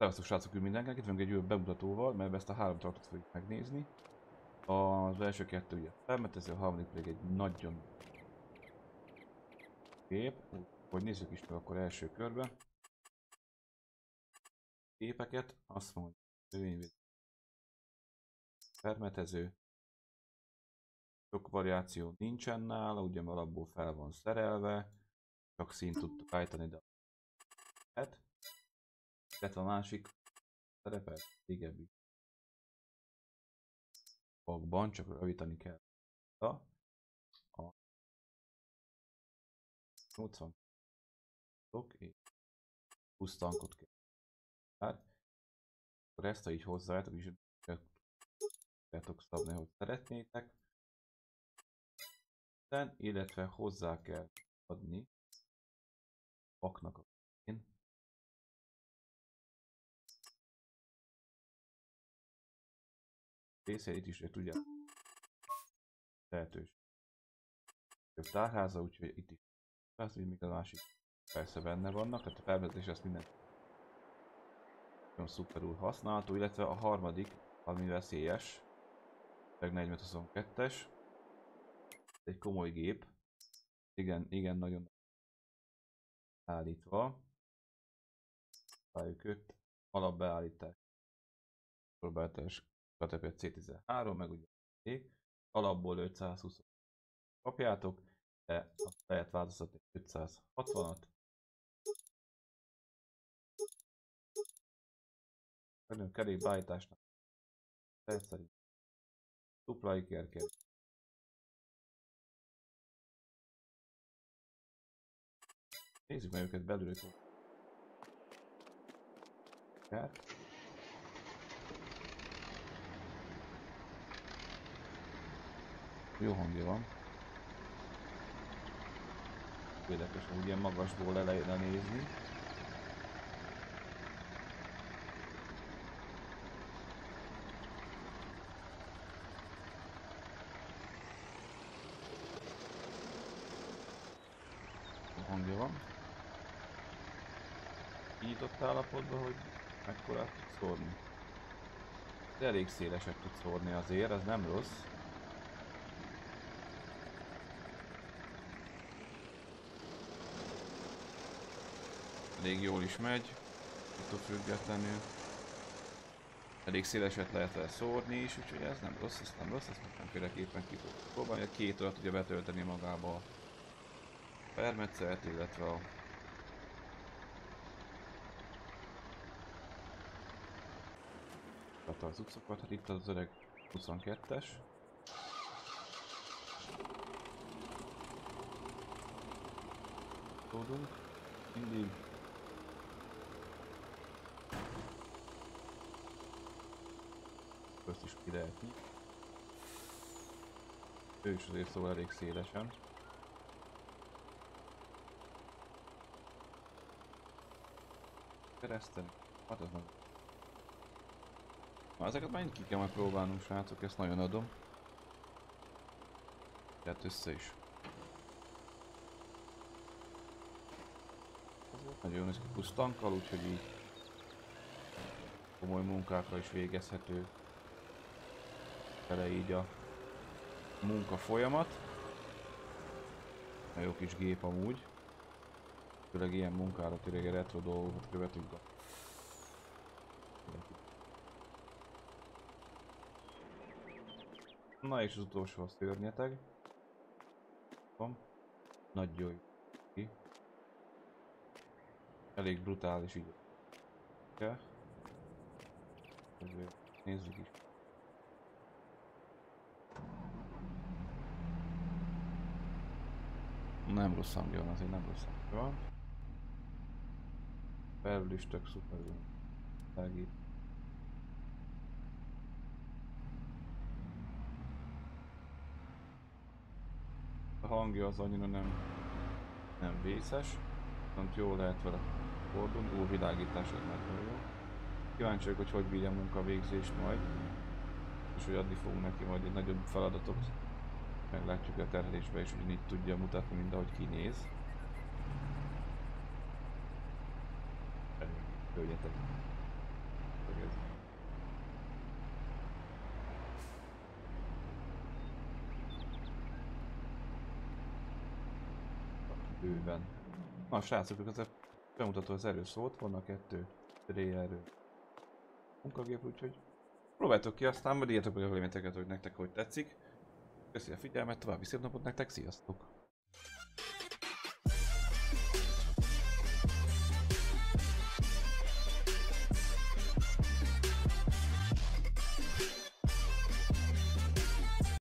Szevasztok srácok, üdv mindenkinek, itt vagyunk egy újabb bemutatóval, mert ezt a három tartot fogjuk megnézni. Az első kettő ugye felmetező, a harmadik pedig egy nagyon gép. Hogy nézzük is meg akkor első körbe. Képeket, azt mondja, növényvédő. Permetező. Sok variáció nincsen nála, ugye alapból fel van szerelve. Csak szint tudtuk állítani, de hát illetve a másik szerepel régebbi fogban, csak javítani kell a, a 80 és 20 tankot kell. Hát, akkor ezt, ha így hozzájátok, is tudjátok szabni, hogy szeretnétek. Illetve hozzá kell adni aknak a részeit is tudja lehetős. Több tárháza, úgyhogy itt is az, hogy még a másik. Persze benne vannak, tehát a felvezetés az minden nagyon szuperul használható, illetve a harmadik, ami veszélyes, meg 4022-es, egy komoly gép, igen, igen, nagyon állítva, találjuk őt, alapbeállítás, próbáltás KTP C13, meg ugye alapból 520 kapjátok, de azt lehet változtatni 560-at. Önök kerékbeállításnak szerint dupla ikerkér. Nézzük meg őket belülről. Hát. Jó hangja van. Érdekes, hogy ilyen magasból le lehetne nézni. hangja van. Nyitott állapotban, hogy mekkora tud szórni. De elég széleset tud szórni azért, ez nem rossz. Elég jól is megy, attól függetlenül. Elég széleset lehet vele szórni is, úgyhogy ez nem rossz, ez nem rossz, ezt mindenféleképpen ki fog próbálni. Két olyat tudja betölteni magába a permetszert, illetve a tehát az utcokat, hát itt az öreg 22-es. Tudunk. Mindig ezt is ki lehet nyitni. Ő is azért szól elég szélesen. Kereszteni. Hát az meg. Na, ezeket már ki kell majd srácok, ezt nagyon adom. Tehát össze is. Nagyon néz ki plusz tankkal, úgyhogy így komoly munkákra is végezhető vele így a munka folyamat. A jó kis gép amúgy. Főleg ilyen munkára tényleg retro dolgokat követünk. Na és az utolsó a szörnyeteg. Van. Nagyon jó. Elég brutális így. Nézzük is. Nem rossz hangja van, azért nem rossz hangja van. Belül is tök szuperül. Segít. A hangja az annyira nem, nem vészes, viszont jól lehet vele fordulni, új világítás az nagyon jó. Kíváncsi vagyok, hogy hogy bírja a munkavégzést majd, és hogy adni fogunk neki majd egy nagyobb feladatot Meglátjuk a terhelésbe is, hogy így tudja mutatni, mint ahogy kinéz. Hölgyetek. ez. Bőven. Na srácok, ez a bemutató az erős volt, vannak kettő erő munkagép, úgyhogy próbáltok ki, aztán majd írjatok meg a véleményeket, hogy nektek hogy tetszik. Köszi a figyelmet, további szép napot nektek, sziasztok!